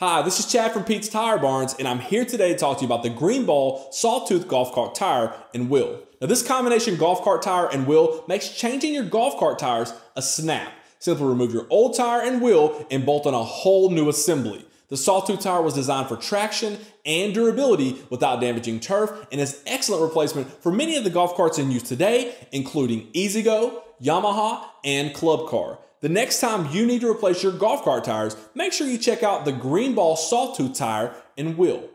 Hi, this is Chad from Pete's Tire Barns, and I'm here today to talk to you about the Greenball Sawtooth Golf Cart Tire and Wheel. Now, this combination golf cart tire and wheel makes changing your golf cart tires a snap. Simply remove your old tire and wheel and bolt on a whole new assembly. The Sawtooth tire was designed for traction and durability without damaging turf and is excellent replacement for many of the golf carts in use today, including E-Z-GO, Yamaha, and Club Car. The next time you need to replace your golf cart tires, make sure you check out the Greenball Sawtooth tire and wheel.